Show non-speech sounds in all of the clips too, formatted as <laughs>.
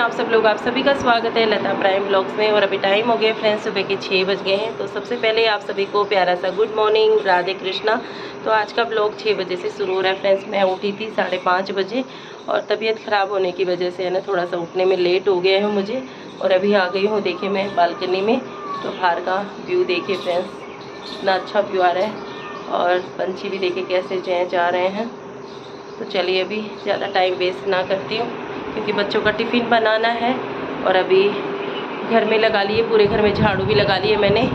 आप सब लोग, आप सभी का स्वागत है लता प्राइम ब्लॉग्स में। और अभी टाइम हो गया फ्रेंड्स सुबह के छः बज गए हैं। तो सबसे पहले आप सभी को प्यारा सा गुड मॉर्निंग राधे कृष्णा। तो आज का ब्लॉग छः बजे से शुरू हो रहा है फ्रेंड्स मैं उठी थी साढ़े पाँच बजे और तबीयत ख़राब होने की वजह से है ना, थोड़ा सा उठने में लेट हो गया है मुझे। और अभी आ गई हूँ, देखिए मैं बालकनी में। तो बाहर का व्यू देखिए फ्रेंड्स इतना अच्छा व्यू आ रहा है। और पंछी भी देखे कैसे जय जा रहे हैं। तो चलिए अभी ज़्यादा टाइम वेस्ट ना करती हूँ। क्योंकि बच्चों का टिफ़िन बनाना है और अभी घर में लगा लिए, पूरे घर में झाड़ू भी लगा लिए मैंने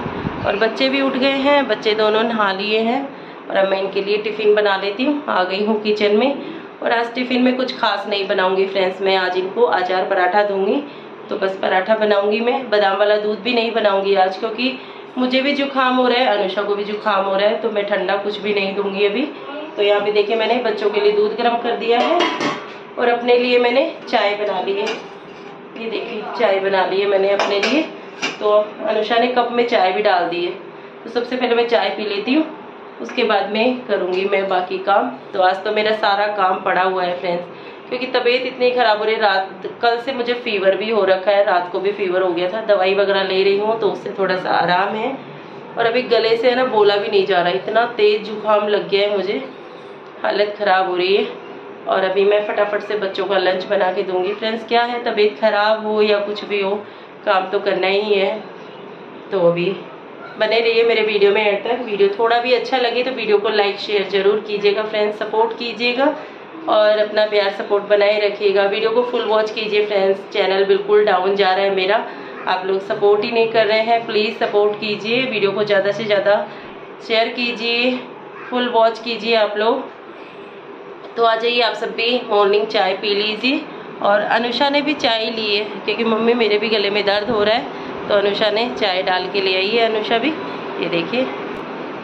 और बच्चे भी उठ गए हैं, बच्चे दोनों नहा लिए हैं और अब मैं इनके लिए टिफ़िन बना लेती हूँ। आ गई हूँ किचन में और आज टिफ़िन में कुछ खास नहीं बनाऊँगी फ्रेंड्स, मैं आज इनको अचार पराठा दूँगी। तो बस पराठा बनाऊँगी मैं, बादाम वाला दूध भी नहीं बनाऊँगी आज क्योंकि मुझे भी जुकाम हो रहा है, अनुषा को भी जुकाम हो रहा है तो मैं ठंडा कुछ भी नहीं दूँगी अभी। तो यहाँ पे देखिए मैंने बच्चों के लिए दूध गर्म कर दिया है। और अपने लिए मैंने चाय बना ली है। ये देखिए, चाय बना ली है मैंने अपने लिए। तो अनुषा ने कप में चाय भी डाल दी है। तो सबसे पहले मैं चाय पी लेती हूँ। उसके बाद में करूँगी मैं बाकी काम। तो आज तो मेरा सारा काम पड़ा हुआ है फ्रेंड्स क्योंकि तबीयत इतनी ख़राब हो रही है। रात, कल से मुझे फीवर भी हो रखा है। रात को भी फीवर हो गया था। दवाई वगैरह ले रही हूँ तो उससे थोड़ा सा आराम है। और अभी गले से है ना, बोला भी नहीं जा रहा। इतना तेज़ जुकाम लग गया है मुझे। हालत ख़राब हो रही है। और अभी मैं फटाफट से बच्चों का लंच बना के दूँगी। फ्रेंड्स क्या है, तबीयत ख़राब हो या कुछ भी हो, काम तो करना ही है। तो अभी बने रहिए मेरे वीडियो में एंड तक। वीडियो थोड़ा भी अच्छा लगे तो वीडियो को लाइक शेयर ज़रूर कीजिएगा। फ्रेंड्स सपोर्ट कीजिएगा और अपना प्यार सपोर्ट बनाए रखिएगा। वीडियो को फुल वॉच कीजिए फ्रेंड्स चैनल बिल्कुल डाउन जा रहा है मेरा। आप लोग सपोर्ट ही नहीं कर रहे हैं। प्लीज़ सपोर्ट कीजिए। वीडियो को ज़्यादा से ज़्यादा शेयर कीजिए। फुल वॉच कीजिए आप लोग। तो आ जाइए, आप सब भी मॉर्निंग चाय पी लीजिए। और अनुषा ने भी चाय ली है, क्योंकि मम्मी मेरे भी गले में दर्द हो रहा है तो अनुषा ने चाय डाल के ले आई है। अनुषा भी, ये देखिए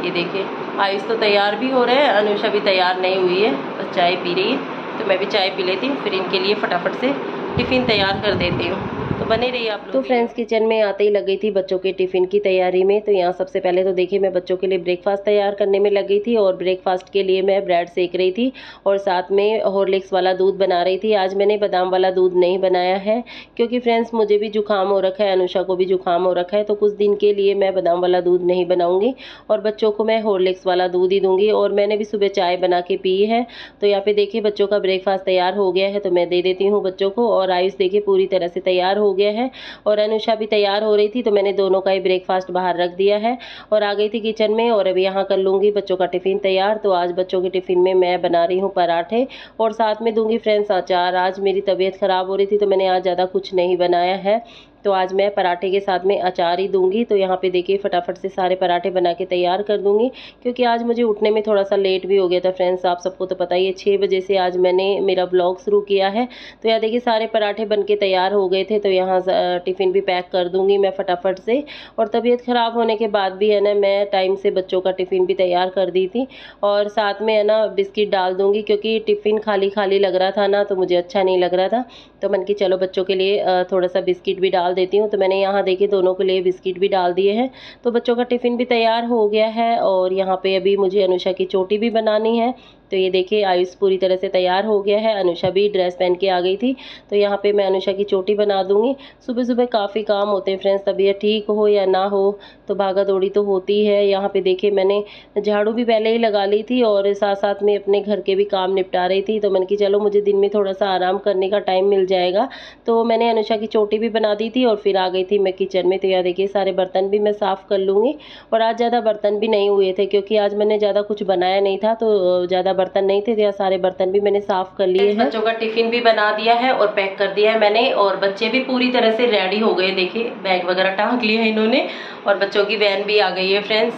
ये देखिए, आयुष तो तैयार भी हो रहे हैं, अनुषा भी तैयार नहीं हुई है, बस चाय पी रही है। तो मैं भी चाय पी लेती हूँ, फिर इनके लिए फटाफट से टिफ़िन तैयार कर देती हूँ। तो बने रहिए आप लोग। तो फ्रेंड्स किचन में आते ही लग गई थी बच्चों के टिफ़िन की तैयारी में तो यहाँ सबसे पहले तो देखिए मैं बच्चों के लिए ब्रेकफास्ट तैयार करने में लग गई थी और ब्रेकफास्ट के लिए मैं ब्रेड सेक रही थी और साथ में हॉर्लिक्स वाला दूध बना रही थी। आज मैंने बादाम वाला दूध नहीं बनाया है क्योंकि फ्रेंड्स मुझे भी जुकाम हो रखा है अनुषा को भी जुकाम हो रखा है तो कुछ दिन के लिए मैं बादाम वाला दूध नहीं बनाऊँगी और बच्चों को मैं हॉर्लिक्स वाला दूध ही दूँगी और मैंने भी सुबह चाय बना के पी है। तो यहाँ पे देखिए बच्चों का ब्रेकफास्ट तैयार हो गया है तो मैं दे देती हूँ बच्चों को और आयुष देखिए पूरी तरह से तैयार हो गया है और अनुषा भी तैयार हो रही थी तो मैंने दोनों का ही ब्रेकफास्ट बाहर रख दिया है। और आ गई थी किचन में और अभी यहाँ कर लूँगी बच्चों का टिफ़िन तैयार। तो आज बच्चों के टिफ़िन में मैं बना रही हूँ पराठे और साथ में दूँगी फ्रेंड्स अचार। आज मेरी तबीयत ख़राब हो रही थी तो मैंने आज ज़्यादा कुछ नहीं बनाया है। तो आज मैं पराठे के साथ में अचार ही दूँगी। तो यहाँ पे देखिए, फटाफट से सारे पराठे बना के तैयार कर दूँगी। क्योंकि आज मुझे उठने में थोड़ा सा लेट भी हो गया था फ्रेंड्स, आप सबको तो पता ही है छः बजे से आज मैंने मेरा ब्लॉग शुरू किया है। तो यहाँ देखिए, सारे पराठे बन के तैयार हो गए थे तो यहाँ टिफ़िन भी पैक कर दूँगी मैं फटाफट से। और तबीयत ख़राब होने के बाद भी है ना, मैं टाइम से बच्चों का टिफ़िन भी तैयार कर दी थी। और साथ में है ना, बिस्किट डाल दूँगी, क्योंकि टिफ़िन खाली खाली लग रहा था ना तो मुझे अच्छा नहीं लग रहा था। तो मन की चलो बच्चों के लिए थोड़ा सा बिस्किट भी डाल देती हूँ। तो मैंने यहाँ देखिए दोनों के लिए बिस्किट भी डाल दिए हैं। तो बच्चों का टिफ़िन भी तैयार हो गया है और यहाँ पे अभी मुझे अनुषा की चोटी भी बनानी है। तो ये देखिए, आयुष पूरी तरह से तैयार हो गया है। अनुषा भी ड्रेस पहन के आ गई थी। तो यहाँ पे मैं अनुषा की चोटी बना दूँगी। सुबह सुबह काफ़ी काम होते हैं फ्रेंड्स, तबीयत ठीक हो या ना हो तो भागा दौड़ी तो होती है। यहाँ पे देखिए, मैंने झाड़ू भी पहले ही लगा ली थी और साथ साथ में अपने घर के भी काम निपटा रही थी। तो मैंने कि चलो, मुझे दिन में थोड़ा सा आराम करने का टाइम मिल जाएगा। तो मैंने अनुषा की चोटी भी बना दी थी और फिर आ गई थी मैं किचन में। तो यहाँ देखिए, सारे बर्तन भी मैं साफ़ कर लूँगी। और आज ज़्यादा बर्तन भी नहीं हुए थे, क्योंकि आज मैंने ज़्यादा कुछ बनाया नहीं था। तो ज़्यादा बर्तन नहीं थे तो यहाँ सारे बर्तन भी मैंने साफ़ कर लिए हैं। बच्चों का टिफ़िन भी बना दिया है और पैक कर दिया है मैंने और बच्चे भी पूरी तरह से रेडी हो गए। देखिए बैग वगैरह टाँग लिया है इन्होंने और बच्चों की वैन भी आ गई है फ्रेंड्स।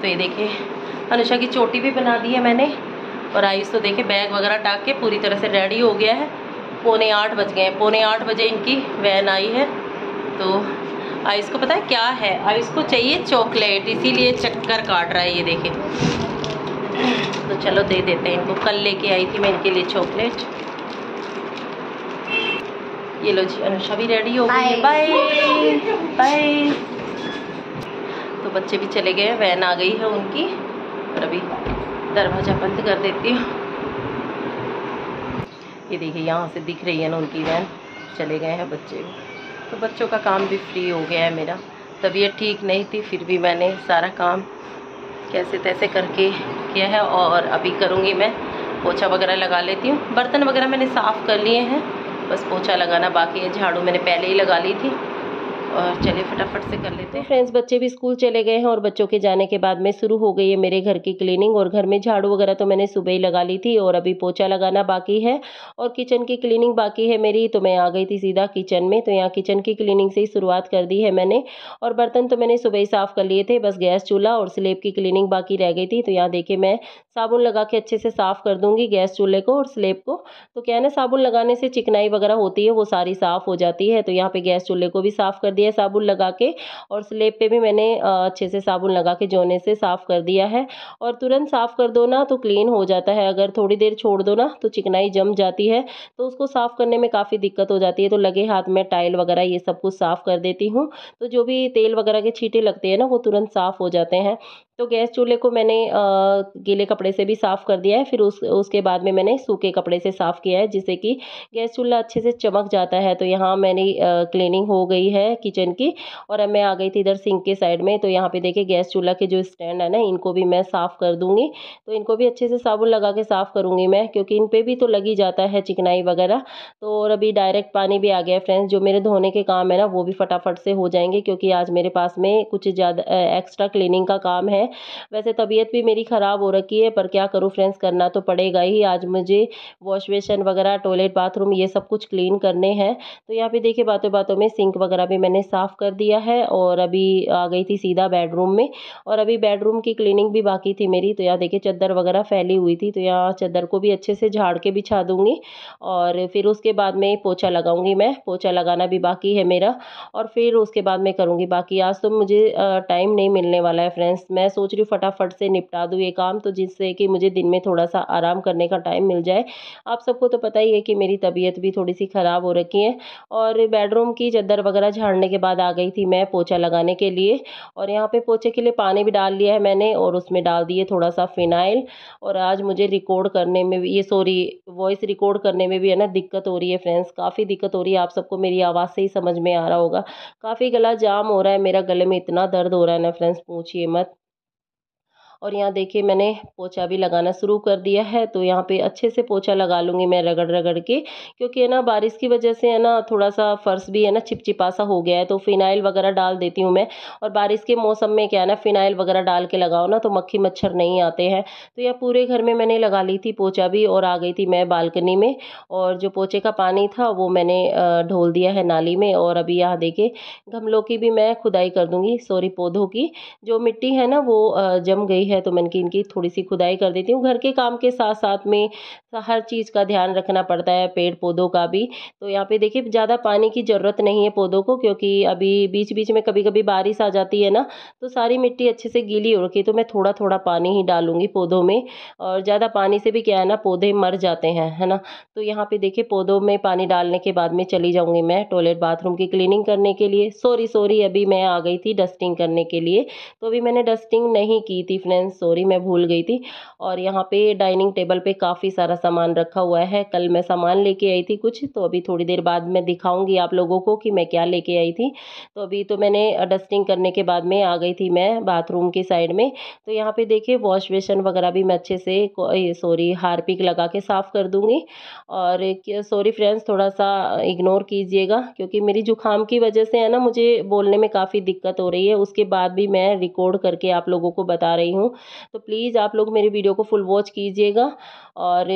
तो ये देखिए अनुषा की चोटी भी बना दी है मैंने और आयुष तो देखिए बैग वगैरह टाँग के पूरी तरह से रेडी हो गया है। पौने आठ बज गए हैं पौने आठ बजे इनकी वैन आई है। तो आयुष को पता है क्या है? आयुष को चाहिए चॉकलेट इसीलिए चक्कर काट रहा है ये देखिए। तो चलो दे देते हैं इनको। कल लेके आई थी मैं इनके लिए चॉकलेट। ये लो जी अनुषा भी रेडी हो गई है। बाय बाय तो बच्चे भी चले गए वैन आ गई है उनकी। और अभी दरवाज़ा बंद कर देती हूँ। ये देखिए यहाँ से दिख रही है ना उनकी वैन। चले गए हैं बच्चे। तो बच्चों का काम भी फ्री हो गया है मेरा। तबीयत ठीक नहीं थी फिर भी मैंने सारा काम कैसे तैसे करके किया है और अभी करूँगी मैं पोछा वगैरह लगा लेती हूँ। बर्तन वगैरह मैंने साफ़ कर लिए हैं। बस पोछा लगाना बाकी है। झाड़ू मैंने पहले ही लगा ली थी। और चलिए फटाफट से कर लेते हैं। फ्रेंड्स बच्चे भी स्कूल चले गए हैं और बच्चों के जाने के बाद में शुरू हो गई है मेरे घर की क्लीनिंग और घर में झाड़ू वगैरह तो मैंने सुबह ही लगा ली थी और अभी पोछा लगाना बाकी है और किचन की क्लीनिंग बाकी है मेरी तो मैं आ गई थी सीधा किचन में। तो यहाँ किचन की क्लीनिंग से ही शुरुआत कर दी है मैंने और बर्तन तो मैंने सुबह ही साफ़ कर लिए थे बस गैस चूल्हा और स्लेब की क्लीनिंग बाकी रह गई थी। तो यहाँ देखिए मैं साबुन लगा के अच्छे से साफ़ कर दूँगी गैस चूल्हे को और स्लेब को। तो क्या है ना साबुन लगाने से चिकनाई वगैरह होती है वो सारी साफ़ हो जाती है। तो यहाँ पे गैस चूल्हे को भी साफ़ कर दिया साबुन लगा के और स्लेब पे भी मैंने अच्छे से साबुन लगा के जोने से साफ़ कर दिया है। और तुरंत साफ़ कर दो ना तो क्लीन हो जाता है। अगर थोड़ी देर छोड़ दो ना तो चिकनाई जम जाती है। तो उसको साफ़ करने में काफ़ी दिक्कत हो जाती है। तो लगे हाथ में टाइल वगैरह ये सब कुछ साफ़ कर देती हूँ। तो जो भी तेल वगैरह के छींटे लगते हैं ना वो तुरंत साफ़ हो जाते हैं। तो गैस चूल्हे को मैंने गीले कपड़े से भी साफ़ कर दिया है। फिर उस, उसके बाद में मैंने सूखे कपड़े से साफ़ किया है जिससे कि गैस चूल्हा अच्छे से चमक जाता है। तो यहाँ मैंने क्लीनिंग हो गई है किचन की और अब मैं आ गई थी इधर सिंक के साइड में। तो यहाँ पे देखिए गैस चूल्हा के जो स्टैंड है ना, इनको भी मैं साफ़ कर दूँगी। तो इनको भी अच्छे से साबुन लगा के साफ़ करूँगी मैं, क्योंकि इन पर भी तो लगी जाता है चिकनाई वगैरह। तो और अभी डायरेक्ट पानी भी आ गया फ्रेंड्स जो मेरे धोने के काम है ना, वो भी फटाफट से हो जाएँगे, क्योंकि आज मेरे पास में कुछ ज़्यादा एक्स्ट्रा क्लीनिंग का काम है। वैसे तबीयत भी मेरी ख़राब हो रखी है, पर क्या करूँ फ्रेंड्स करना तो पड़ेगा ही। आज मुझे वॉश बेसन वगैरह टॉयलेट बाथरूम ये सब कुछ क्लीन करने हैं। तो यहाँ पे देखिए बातों बातों में सिंक वगैरह भी मैंने साफ़ कर दिया है और अभी आ गई थी सीधा बेडरूम में और अभी बेडरूम की क्लीनिंग भी बाकी थी मेरी। तो यहाँ देखिए चद्दर वगैरह फैली हुई थी तो यहाँ चद्दर को भी अच्छे से झाड़ के बिछा दूँगी और फिर उसके बाद में पोछा लगाऊँगी मैं। पोछा लगाना भी बाकी है मेरा और फिर उसके बाद में करूँगी। बाकी आज तो मुझे टाइम नहीं मिलने वाला है फ्रेंड्स। मैं सोच रही हूँ फटाफट से निपटा दूँ ये काम तो जिससे कि मुझे दिन में थोड़ा सा आराम करने का टाइम मिल जाए। आप सबको तो पता ही है कि मेरी तबीयत भी थोड़ी सी ख़राब हो रखी है और बेडरूम की चद्दर वगैरह झाड़ने के बाद आ गई थी मैं पोछा लगाने के लिए। और यहाँ पे पोछे के लिए पानी भी डाल लिया है मैंने और उसमें डाल दिए थोड़ा सा फिनाइल। और आज मुझे रिकॉर्ड करने में भी, ये सॉरी वॉइस रिकॉर्ड करने में भी है ना, दिक्कत हो रही है फ्रेंड्स काफ़ी दिक्कत हो रही है। आप सबको मेरी आवाज़ से ही समझ में आ रहा होगा। काफ़ी गला जाम हो रहा है, मेरा गले में इतना दर्द हो रहा है ना फ्रेंड्स पूछिए मत। और यहाँ देखिए मैंने पोछा भी लगाना शुरू कर दिया है तो यहाँ पे अच्छे से पोछा लगा लूँगी मैं रगड़ रगड़ के, क्योंकि है ना बारिश की वजह से है ना थोड़ा सा फर्श भी है ना चिपचिपा सा हो गया है तो फिनाइल वगैरह डाल देती हूँ मैं। और बारिश के मौसम में क्या है ना फिनाइल वगैरह डाल के लगाओ ना तो मक्खी मच्छर नहीं आते हैं। तो यह पूरे घर में मैंने लगा ली थी पोछा भी और आ गई थी मैं बालकनी में, और जो पोछे का पानी था वो मैंने ढोल दिया है नाली में और अभी यहाँ देखे गमलों की भी मैं खुदाई कर दूँगी सॉरी पौधों की, जो मिट्टी है ना वो जम गई है तो मैंने की इनकी थोड़ी सी खुदाई कर देती हूँ। घर के काम के साथ साथ में हर चीज़ का ध्यान रखना पड़ता है पेड़ पौधों का भी। तो यहाँ पे देखिए, ज़्यादा पानी की ज़रूरत नहीं है पौधों को, क्योंकि अभी बीच बीच में कभी कभी बारिश आ जाती है ना तो सारी मिट्टी अच्छे से गीली हो रखी तो मैं थोड़ा थोड़ा पानी ही डालूँगी पौधों में। और ज़्यादा पानी से भी क्या है ना, पौधे मर जाते हैं, है ना? तो यहाँ पे देखिए, पौधों में पानी डालने के बाद में चली जाऊँगी मैं टॉयलेट बाथरूम की क्लीनिंग करने के लिए। सॉरी सॉरी, अभी मैं आ गई थी डस्टिंग करने के लिए। तो अभी मैंने डस्टिंग नहीं की थी फ्रेंड्स सॉरी मैं भूल गई थी। और यहाँ पे डाइनिंग टेबल पे काफ़ी सारा सामान रखा हुआ है। कल मैं सामान लेके आई थी कुछ तो अभी थोड़ी देर बाद मैं दिखाऊँगी आप लोगों को कि मैं क्या लेके आई थी। तो अभी तो मैंने डस्टिंग करने के बाद में आ गई थी मैं बाथरूम की साइड में। तो यहाँ पे देखिए वॉश बेसन वगैरह भी मैं अच्छे से सॉरी हारपिक लगा के साफ़ कर दूँगी। और सॉरी फ्रेंड्स थोड़ा सा इग्नोर कीजिएगा, क्योंकि मेरी जुकाम की वजह से है ना, मुझे बोलने में काफ़ी दिक्कत हो रही है। उसके बाद भी मैं रिकॉर्ड करके आप लोगों को बता रही हूँ। तो प्लीज़ आप लोग मेरी वीडियो को फुल वॉच कीजिएगा और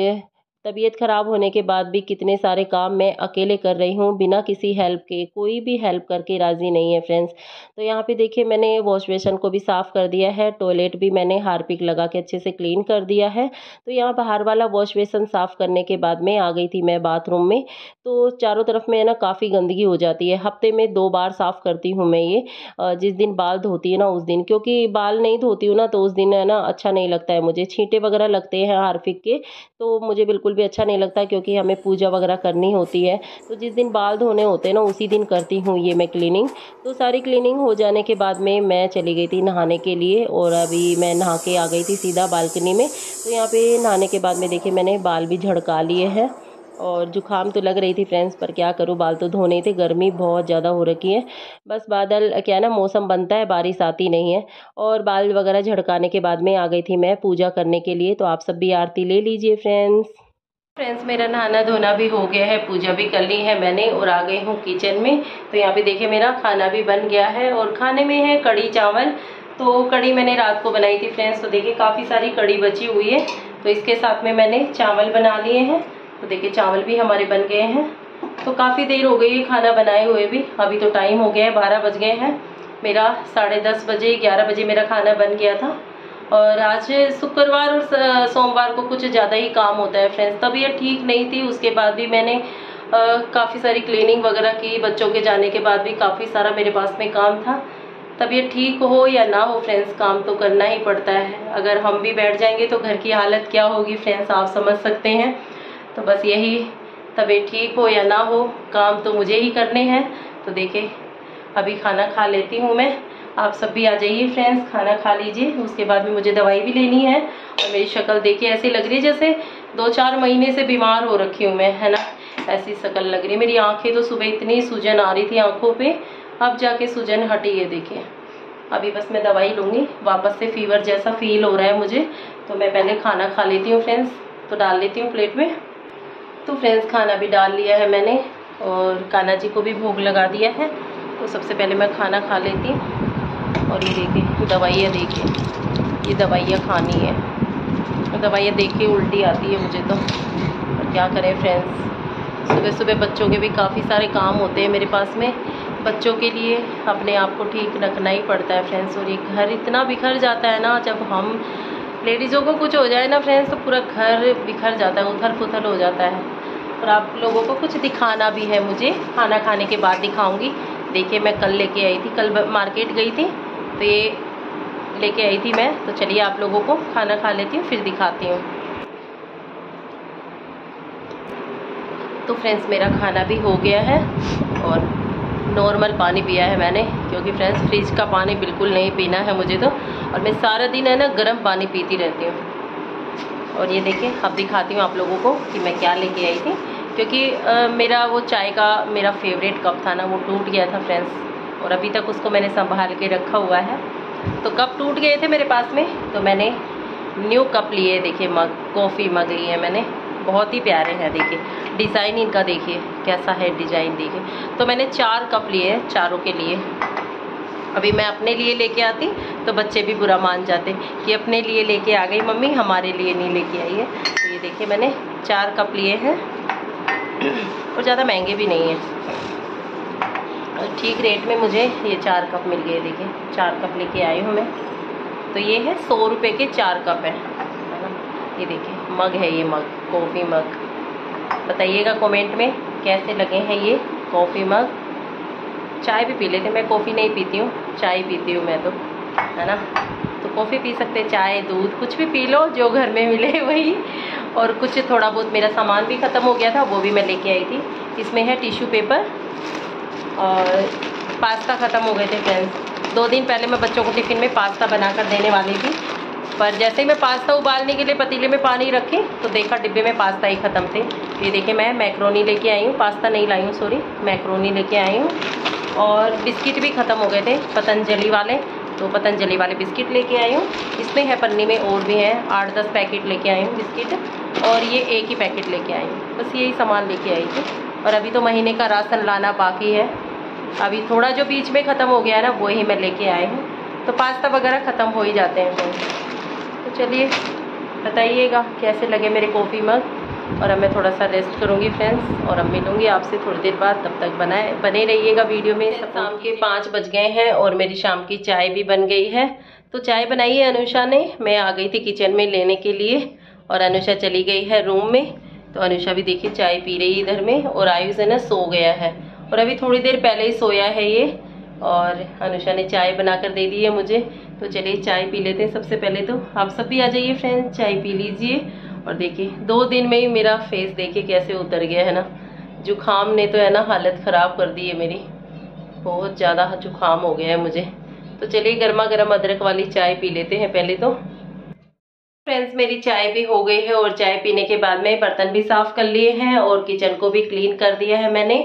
तबीयत ख़राब होने के बाद भी कितने सारे काम मैं अकेले कर रही हूँ, बिना किसी हेल्प के, कोई भी हेल्प करके राज़ी नहीं है फ्रेंड्स तो यहाँ पे देखिए मैंने वॉश बेसन को भी साफ़ कर दिया है टॉयलेट भी मैंने हारपिक लगा के अच्छे से क्लीन कर दिया है। तो यहाँ बाहर वाला वॉश बेसन साफ़ करने के बाद में आ गई थी मैं बाथरूम में। तो चारों तरफ़ में ना काफ़ी गंदगी हो जाती है। हफ़्ते में दो बार साफ़ करती हूँ मैं ये जिस दिन बाल धोती है ना उस दिन, क्योंकि बाल नहीं धोती हूँ ना तो उस दिन है ना अच्छा नहीं लगता है मुझे। छींटे वगैरह लगते हैं हारपिक के तो मुझे बिल्कुल बिल्कुल भी अच्छा नहीं लगता क्योंकि हमें पूजा वगैरह करनी होती है। तो जिस दिन बाल धोने होते हैं ना, उसी दिन करती हूँ ये मैं क्लीनिंग तो सारी क्लीनिंग हो जाने के बाद में मैं चली गई थी नहाने के लिए और अभी मैं नहा के आ गई थी सीधा बालकनी में। तो यहाँ पे नहाने के बाद में देखिए मैंने बाल भी झड़का लिए हैं और जुकाम तो लग रही थी फ्रेंड्स पर क्या करूँ, बाल तो धोने थे, गर्मी बहुत ज़्यादा हो रखी है। बस बादल, क्या ना, मौसम बनता है, बारिश आती नहीं है। और बाल वगैरह झड़काने के बाद में आ गई थी मैं पूजा करने के लिए तो आप सब भी आरती ले लीजिए फ्रेंड्स फ्रेंड्स मेरा नहाना धोना भी हो गया है, पूजा भी कर ली है, मैंने और आ गई हूँ किचन में। तो यहाँ पे देखिए मेरा खाना भी बन गया है और खाने में है कड़ी चावल। तो कड़ी मैंने रात को बनाई थी फ्रेंड्स तो देखिए काफ़ी सारी कड़ी बची हुई है। तो इसके साथ में मैंने चावल बना लिए हैं। तो देखिए चावल भी हमारे बन गए हैं। तो काफ़ी देर हो गई है खाना बनाए हुए भी। अभी तो टाइम हो गया है, बारह बज गए हैं। मेरा साढ़े दस बजे, ग्यारह बजे मेरा खाना बन गया था। और आज शुक्रवार और सोमवार को कुछ ज़्यादा ही काम होता है फ्रेंड्स तबीयत ठीक नहीं थी। उसके बाद भी मैंने काफ़ी सारी क्लीनिंग वगैरह की। बच्चों के जाने के बाद भी काफ़ी सारा मेरे पास में काम था। तबीयत ठीक हो या ना हो फ्रेंड्स काम तो करना ही पड़ता है। अगर हम भी बैठ जाएँगे तो घर की हालत क्या होगी फ्रेंड्स आप समझ सकते हैं। तो बस यही तबीयत ठीक हो या ना हो, काम तो मुझे ही करने हैं। तो देखे, अभी खाना खा लेती हूँ मैं। आप सब भी आ जाइए फ्रेंड्स खाना खा लीजिए, उसके बाद में मुझे दवाई भी लेनी है और मेरी शक्ल देखिए ऐसी लग रही है जैसे दो चार महीने से बीमार हो रखी हूँ मैं, है ना? ऐसी शक्ल लग रही है। मेरी आँखें तो सुबह इतनी सूजन आ रही थी आँखों पे, अब जाके सूजन हटी है देखिए। अभी बस मैं दवाई लूँगी, वापस से फीवर जैसा फील हो रहा है मुझे तो मैं पहले खाना खा लेती हूँ फ्रेंड्स तो डाल लेती हूँ प्लेट में। तो फ्रेंड्स खाना भी डाल लिया है मैंने और काना जी को भी भोग लगा दिया है तो सबसे पहले मैं खाना खा लेती हूँ। और ये देखिए दवाइयाँ देखिए ये दवाइयाँ खानी है। दवाइयाँ देख के उल्टी आती है मुझे तो। और क्या करें फ्रेंड्स सुबह सुबह बच्चों के भी काफ़ी सारे काम होते हैं मेरे पास में। बच्चों के लिए अपने आप को ठीक रखना ही पड़ता है फ्रेंड्स और ये घर इतना बिखर जाता है ना, जब हम लेडीज़ों को कुछ हो जाए ना फ्रेंड्स तो पूरा घर बिखर जाता है उथल पुथल हो जाता है। और आप लोगों को कुछ दिखाना भी है मुझे। खाना खाने के बाद दिखाऊँगी। देखिए, मैं कल लेके आई थी, कल मार्केट गई थी। तो ये लेके आई थी मैं। तो चलिए आप लोगों को खाना खा लेती हूँ फिर दिखाती हूँ। तो फ्रेंड्स मेरा खाना भी हो गया है और नॉर्मल पानी पिया है मैंने क्योंकि फ्रेंड्स फ्रिज का पानी बिल्कुल नहीं पीना है मुझे तो। और मैं सारा दिन है ना गर्म पानी पीती रहती हूँ। और ये देखें अब दिखाती हूँ आप लोगों को कि मैं क्या लेके आई थी। क्योंकि आ, मेरा वो चाय का मेरा फेवरेट कप था ना वो टूट गया था फ्रेंड्स और अभी तक उसको मैंने संभाल के रखा हुआ है। तो कप टूट गए थे मेरे पास में तो मैंने न्यू कप लिए, देखिए मग, कॉफ़ी मग ली है मैंने। बहुत ही प्यारे हैं, देखिए। डिज़ाइन इनका देखिए, कैसा है डिज़ाइन, देखिए। तो मैंने चार कप लिए हैं, चारों के लिए। अभी मैं अपने लिए लेके आती तो बच्चे भी बुरा मान जाते कि अपने लिए लेके आ गई मम्मी, हमारे लिए नहीं लेके आई है। तो ये देखिए मैंने चार कप लिए हैं। और ज़्यादा महँगे भी नहीं हैं। ठीक रेट में मुझे ये चार कप मिल गए, देखिए। चार कप लेके आई हूँ मैं। तो ये है सौ रुपये के चार कप है ये देखिए मग है ये मग कॉफ़ी मग बताइएगा कमेंट में कैसे लगे हैं ये कॉफ़ी मग चाय भी पी लेते मैं कॉफ़ी नहीं पीती हूँ, चाय पीती हूँ मैं तो है ना? तो कॉफ़ी पी सकते चाय, दूध, कुछ भी पी लो, जो घर में मिले <laughs> वही। और कुछ थोड़ा बहुत मेरा सामान भी ख़त्म हो गया था, वो भी मैं लेके आई थी। इसमें है टिश्यू पेपर और पास्ता ख़त्म हो गए थे फ्रेंड्स दो दिन पहले मैं बच्चों को टिफ़िन में पास्ता बना कर देने वाली थी। पर जैसे ही मैं पास्ता उबालने के लिए पतीले में पानी रखी तो देखा डिब्बे में पास्ता ही ख़त्म थे। ये देखिए, मैं मैक्रोनी लेके आई हूँ। पास्ता नहीं लाई हूँ सॉरी मैक्रोनी लेके आई हूँ। और बिस्किट भी ख़त्म हो गए थे, पतंजलि वाले। तो पतंजलि वाले बिस्किट लेके आई हूँ। इसमें है पन्नी में और भी हैं। आठ दस पैकेट लेके आई हूँ बिस्किट। और ये एक ही पैकेट लेके आई हूँ। बस यही सामान लेके आई थी। और अभी तो महीने का राशन लाना बाकी है। अभी थोड़ा जो बीच में ख़त्म हो गया है ना वही मैं लेके आई हूँ। तो पास्ता वगैरह ख़त्म हो ही जाते हैं तो चलिए बताइएगा कैसे लगे मेरे कॉफ़ी मग और अब मैं थोड़ा सा रेस्ट करूँगी फ्रेंड्स और अब मिलूँगी आपसे थोड़ी देर बाद। तब तक बनाए बने रहिएगा वीडियो में। शाम के पाँच बज गए हैं और मेरी शाम की चाय भी बन गई है। तो चाय बनाई है अनुषा ने। मैं आ गई थी किचन में लेने के लिए और अनुषा चली गई है रूम में। तो अनुषा भी देखिए, चाय पी रही है इधर में और आयुष है ना, सो गया है। और अभी थोड़ी देर पहले ही सोया है ये और अनुषा ने चाय बनाकर दे दी है मुझे। तो चलिए, चाय पी लेते हैं सबसे पहले तो। आप सब भी आ जाइए फ्रेंड चाय पी लीजिए। और देखिए, दो दिन में ही मेरा फेस देखिए कैसे उतर गया है ना। जुकाम ने तो है ना, हालत ख़राब कर दी है मेरी। बहुत ज़्यादा जुकाम हो गया है मुझे। तो चलिए गर्मा गर्म अदरक वाली चाय पी लेते हैं पहले तो। फ्रेंड्स मेरी चाय भी हो गई है और चाय पीने के बाद में बर्तन भी साफ़ कर लिए हैं और किचन को भी क्लीन कर दिया है मैंने।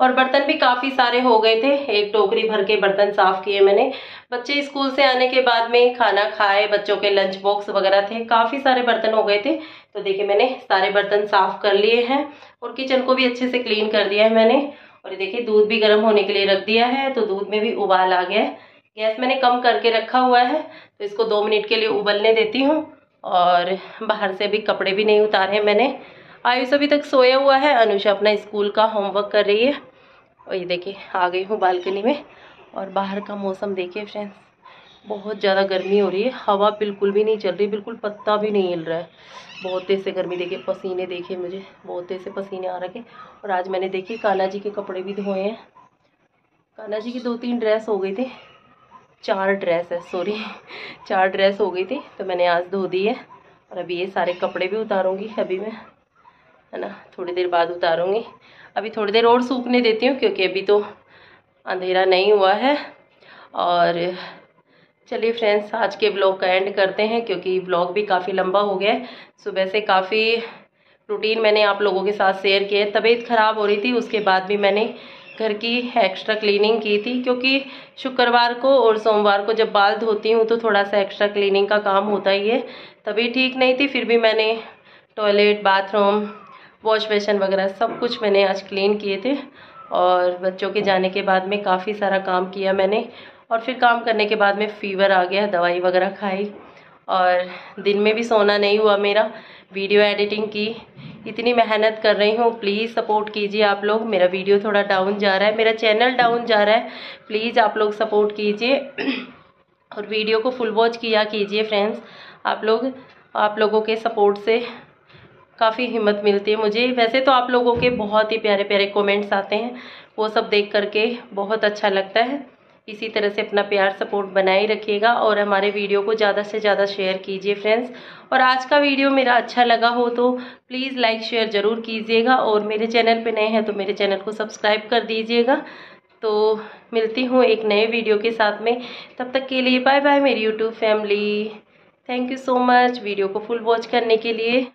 और बर्तन भी काफ़ी सारे हो गए थे। एक टोकरी भर के बर्तन साफ़ किए मैंने। बच्चे स्कूल से आने के बाद में खाना खाए, बच्चों के लंच बॉक्स वगैरह थे। काफ़ी सारे बर्तन हो गए थे। तो देखिए मैंने सारे बर्तन साफ़ कर लिए हैं और किचन को भी अच्छे से क्लीन कर दिया है मैंने। और ये देखिए, दूध भी गर्म होने के लिए रख दिया है। तो दूध में भी उबाल आ गया है। गैस मैंने कम करके रखा हुआ है। तो इसको दो मिनट के लिए उबलने देती हूँ। और बाहर से अभी कपड़े भी नहीं उतारे मैंने। आयुष अभी तक सोया हुआ है। अनुषा अपना स्कूल का होमवर्क कर रही है। और ये देखिए, आ गई हूँ बालकनी में। और बाहर का मौसम देखिए फ्रेंड्स, बहुत ज़्यादा गर्मी हो रही है। हवा बिल्कुल भी नहीं चल रही, बिल्कुल पत्ता भी नहीं हिल रहा है। बहुत तेज़ से गर्मी देखिए, पसीने देखिए मुझे, बहुत तेज़ से पसीने आ रखे और आज मैंने देखी कान्हा जी के कपड़े भी धोए हैं। कान्हा जी की दो तीन ड्रेस हो गई थी। चार ड्रेस है सॉरी चार ड्रेस हो गई थी तो मैंने आज धो दी है। और अभी ये सारे कपड़े भी उतारूँगी, अभी मैं, है ना? थोड़ी देर बाद उतारूँगी। अभी थोड़ी देर और सूखने देती हूँ, क्योंकि अभी तो अंधेरा नहीं हुआ है। और चलिए फ्रेंड्स आज के ब्लॉग का एंड करते हैं, क्योंकि ब्लॉग भी काफ़ी लंबा हो गया है। सुबह से काफ़ी रूटीन मैंने आप लोगों के साथ शेयर किया है। तबीयत ख़राब हो रही थी, उसके बाद भी मैंने घर की एक्स्ट्रा क्लीनिंग की थी, क्योंकि शुक्रवार को और सोमवार को जब बाल धोती हूँ तो थोड़ा सा एक्स्ट्रा क्लीनिंग का काम होता ही है। तभी ठीक नहीं थी, फिर भी मैंने टॉयलेट बाथरूम वॉश बेसन वगैरह सब कुछ मैंने आज क्लीन किए थे। और बच्चों के जाने के बाद में काफ़ी सारा काम किया मैंने। और फिर काम करने के बाद में फ़ीवर आ गया, दवाई वगैरह खाई। और दिन में भी सोना नहीं हुआ मेरा। वीडियो एडिटिंग की। इतनी मेहनत कर रही हूँ। प्लीज़ सपोर्ट कीजिए आप लोग। मेरा वीडियो थोड़ा डाउन जा रहा है। मेरा चैनल डाउन जा रहा है। प्लीज़ आप लोग सपोर्ट कीजिए। और वीडियो को फुल वॉच किया कीजिए फ्रेंड्स। आप लोग, आप लोगों के सपोर्ट से काफ़ी हिम्मत मिलती है मुझे। वैसे तो आप लोगों के बहुत ही प्यारे प्यारे कमेंट्स आते हैं। वो सब देख करके बहुत अच्छा लगता है। इसी तरह से अपना प्यार सपोर्ट बनाए रखिएगा और हमारे वीडियो को ज़्यादा से ज़्यादा शेयर कीजिए फ्रेंड्स। और आज का वीडियो मेरा अच्छा लगा हो तो प्लीज़ लाइक, शेयर ज़रूर कीजिएगा और मेरे चैनल पे नए हैं तो मेरे चैनल को सब्सक्राइब कर दीजिएगा। तो मिलती हूँ एक नए वीडियो के साथ में। तब तक के लिए बाय बाय मेरी YouTube family thank you so much video को फुल वॉच करने के लिए।